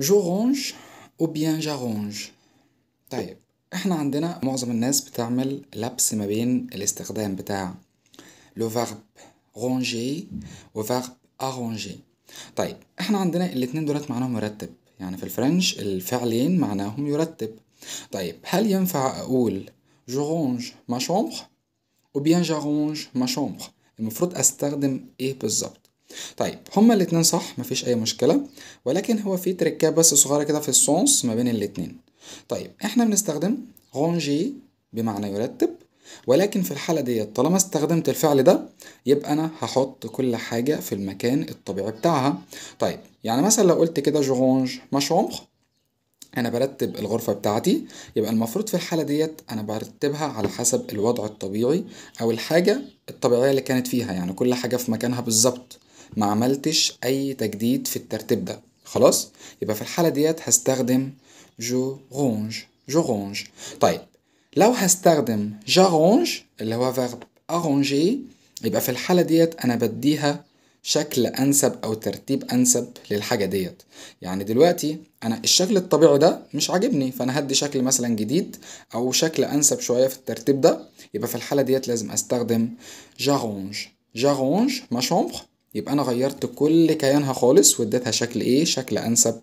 je range ou bien j'arrange. طيب إحنا عندنا معظم الناس بتعمل لبس ما بين الاستخدام بتاع le verbe ranger و verbe arranger. طيب إحنا عندنا الاتنين دولت معناهم يرتب. يعني في ال French الفعلين معناهم يرتب. طيب هل ينفع أقول je range ma chambre ou bien j'arrange ma chambre المفروض أستخدم إيه بالظبط؟ طيب هما الاتنين صح مفيش أي مشكلة ولكن هو في trick ات بس صغيرة كده في ال sens ما بين الاتنين. طيب إحنا بنستخدم ranger بمعنى يرتب ولكن في الحالة ديت طالما استخدمت الفعل ده يبقى أنا هحط كل حاجة في المكان الطبيعي بتاعها. طيب يعني مثلا لو قلت كده je range ma chambre أنا برتب الغرفة بتاعتي يبقى المفروض في الحالة ديت أنا برتبها على حسب الوضع الطبيعي أو الحاجة الطبيعية اللي كانت فيها يعني كل حاجة في مكانها بالظبط. ما عملتش أي تجديد في الترتيب ده. خلاص؟ يبقى في الحالة ديت هستخدم je range je range طيب لو هستخدم j'arrange اللي هو verbe arranger يبقى في الحالة ديت أنا بديها شكل أنسب أو ترتيب أنسب للحاجة ديت. يعني دلوقتي أنا الشكل الطبيعي ده مش عاجبني فأنا هدي شكل مثلا جديد أو شكل أنسب شوية في الترتيب ده يبقى في الحالة ديت لازم أستخدم جارونج. جارونج ما شومبر يبقى أنا غيرت كل كيانها خالص واديتها شكل إيه؟ شكل أنسب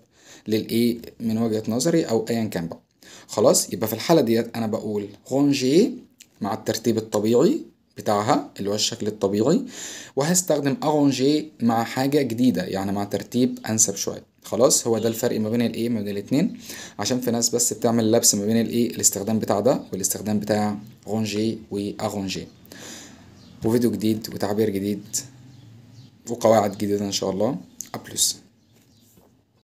للايه من وجهة نظري أو ايا كان بقى. خلاص يبقى في الحالة ديت أنا بقول رونجي مع الترتيب الطبيعي بتاعها اللي هو الشكل الطبيعي وهستخدم ارونجي مع حاجة جديدة يعني مع ترتيب أنسب شوية. خلاص هو ده الفرق ما بين الايه ما بين الاتنين عشان في ناس بس بتعمل لبس ما بين الايه الاستخدام بتاع ده والاستخدام بتاع رونجي وارونجي وفيديو جديد وتعبير جديد وقواعد جديدة إن شاء الله. ابلس